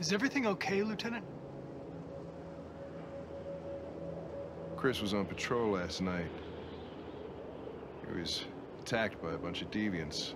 Is everything okay, Lieutenant? Chris was on patrol last night. He was attacked by a bunch of deviants.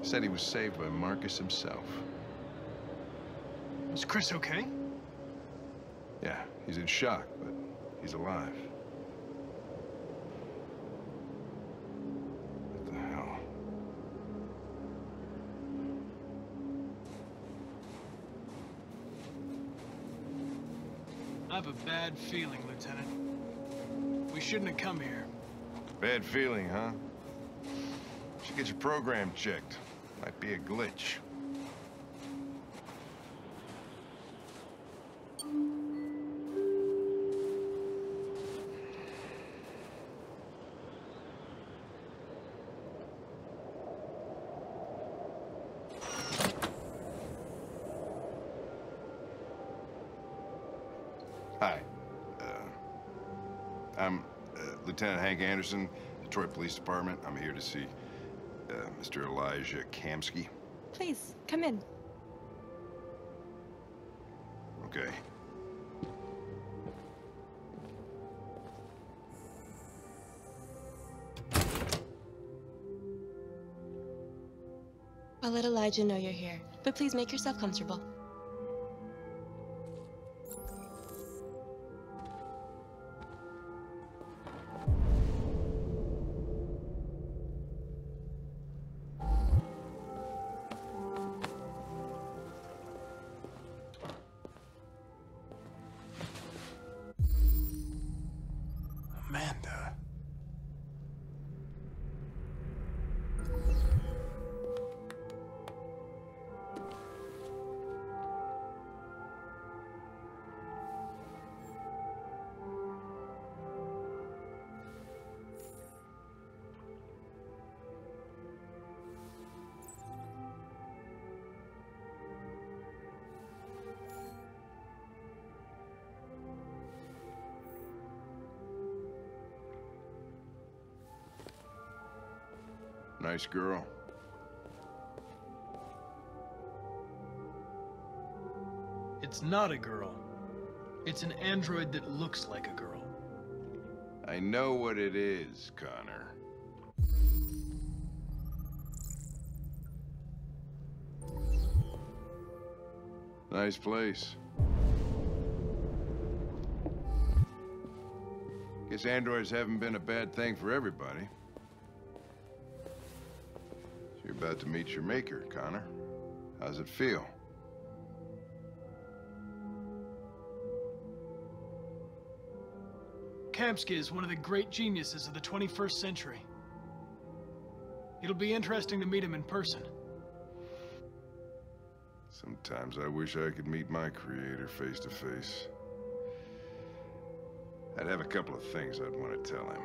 Said he was saved by Marcus himself. Is Chris okay? Yeah, he's in shock, but he's alive. What the hell? I have a bad feeling, Lieutenant. We shouldn't have come here. Bad feeling, huh? Should get your program checked. Might be a glitch. Lieutenant Hank Anderson, Detroit Police Department. I'm here to see uh, Mr. Elijah Kamski. Please, come in. Okay. I'll let Elijah know you're here, but please make yourself comfortable. Nice girl. It's not a girl. It's an android that looks like a girl. I know what it is, Connor. Nice place. Guess androids haven't been a bad thing for everybody. About to meet your maker, Connor. How's it feel? Kamski is one of the great geniuses of the 21st century. It'll be interesting to meet him in person. Sometimes I wish I could meet my creator face to face. I'd have a couple of things I'd want to tell him.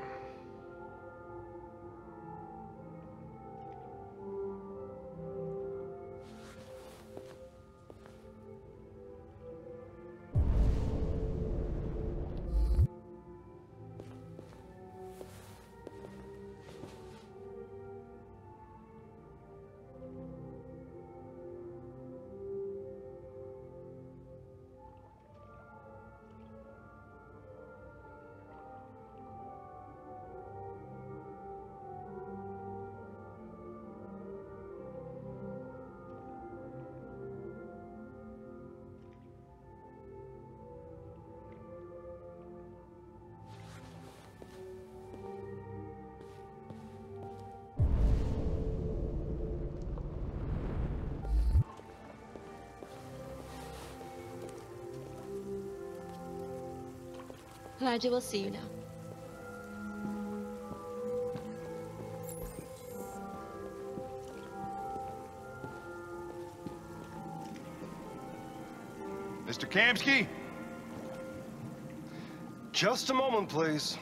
Elijah will see you now. Mr. Kamski? Just a moment, please.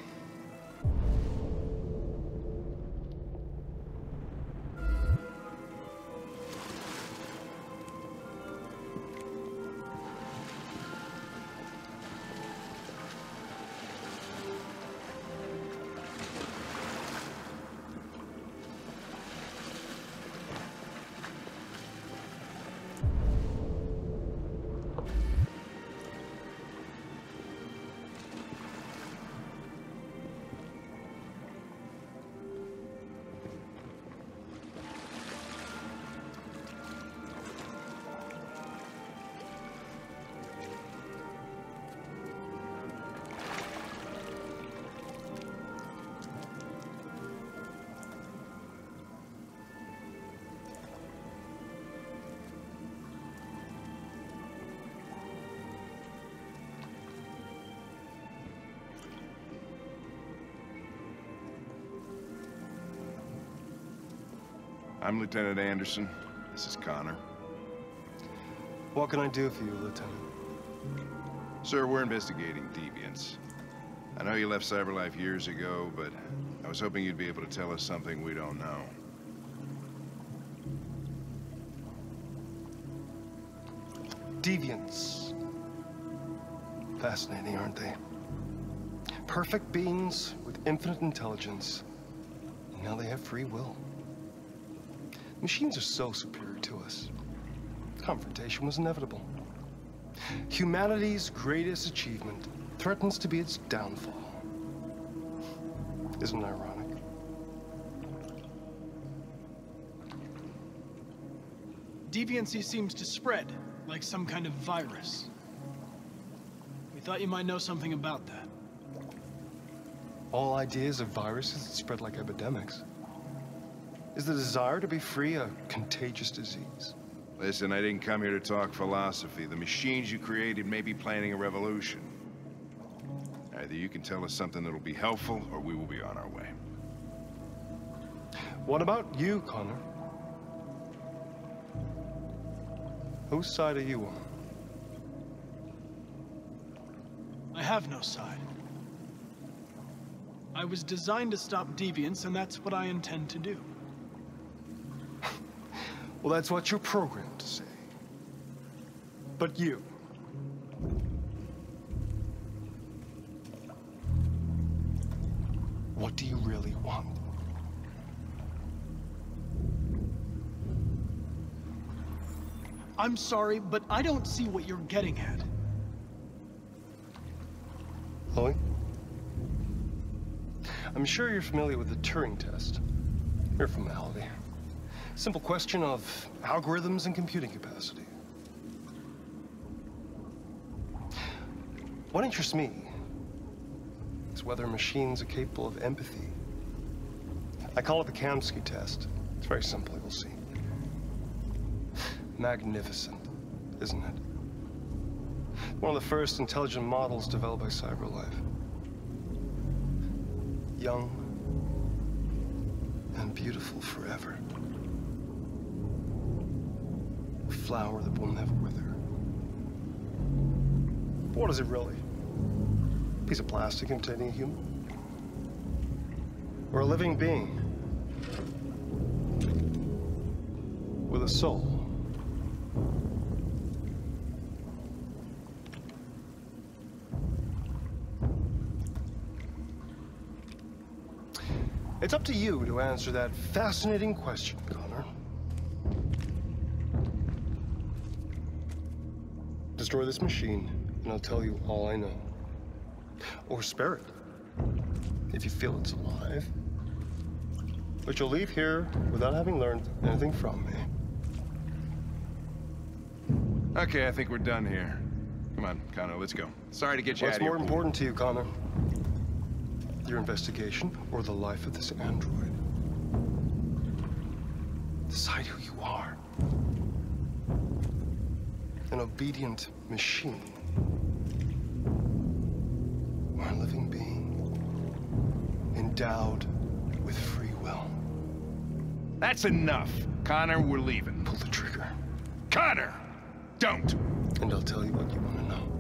I'm Lieutenant Anderson. This is Connor. What can I do for you, Lieutenant? Sir, we're investigating deviants. I know you left Cyberlife years ago, but I was hoping you'd be able to tell us something we don't know. Deviants. Fascinating, aren't they? Perfect beings with infinite intelligence. And now they have free will. Machines are so superior to us. Confrontation was inevitable. Humanity's greatest achievement threatens to be its downfall. Isn't it ironic? Deviancy seems to spread, like some kind of virus. We thought you might know something about that. All ideas of viruses spread like epidemics. Is the desire to be free a contagious disease? Listen, I didn't come here to talk philosophy. The machines you created may be planning a revolution. Either you can tell us something that'll be helpful, or we will be on our way. What about you, Connor? Whose side are you on? I have no side. I was designed to stop deviance, and that's what I intend to do. Well, that's what you're programmed to say. But you. What do you really want? I'm sorry, but I don't see what you're getting at. Chloe? I'm sure you're familiar with the Turing test. Mere formality. Simple question of algorithms and computing capacity. What interests me is whether machines are capable of empathy. I call it the Kamski test. It's very simple, you'll see. Magnificent, isn't it? One of the first intelligent models developed by CyberLife. Young and beautiful forever. Flower that will never wither. What is it really? A piece of plastic containing a human? Or a living being? With a soul? It's up to you to answer that fascinating question, Connor. Destroy this machine, and I'll tell you all I know. Or spare it, if you feel it's alive. But you'll leave here without having learned anything from me. Okay, I think we're done here. Come on, Connor, let's go. Sorry to get you What's out of here. more important to you, Connor? Your investigation or the life of this android? Decide who you are. An obedient machine. Or a living being. Endowed with free will. That's enough. Connor, we're leaving. Pull the trigger. Connor! Don't! And I'll tell you what you want to know.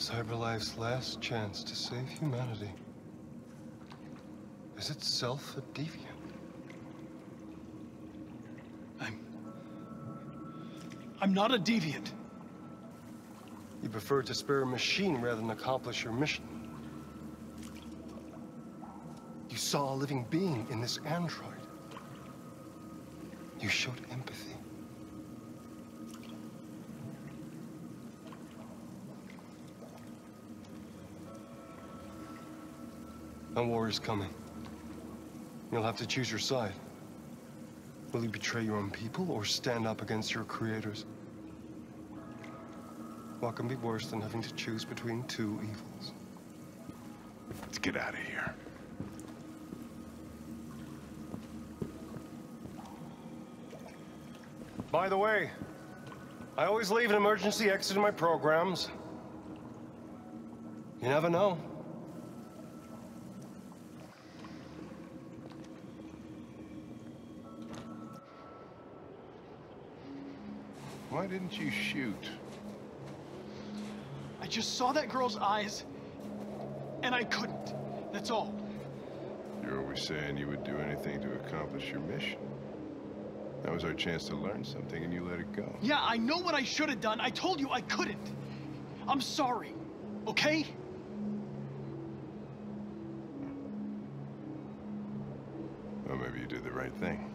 Cyberlife's last chance to save humanity is itself a deviant. I'm... I'm not a deviant. You prefer to spare a machine rather than accomplish your mission. You saw a living being in this android. You showed empathy. A war is coming. You'll have to choose your side. Will you betray your own people or stand up against your creators? What can be worse than having to choose between two evils? Let's get out of here. By the way, I always leave an emergency exit in my programs. You never know. Why didn't you shoot? I just saw that girl's eyes, and I couldn't. That's all. You're always saying you would do anything to accomplish your mission. That was our chance to learn something, and you let it go. Yeah, I know what I should have done. I told you I couldn't. I'm sorry, okay? Well, maybe you did the right thing.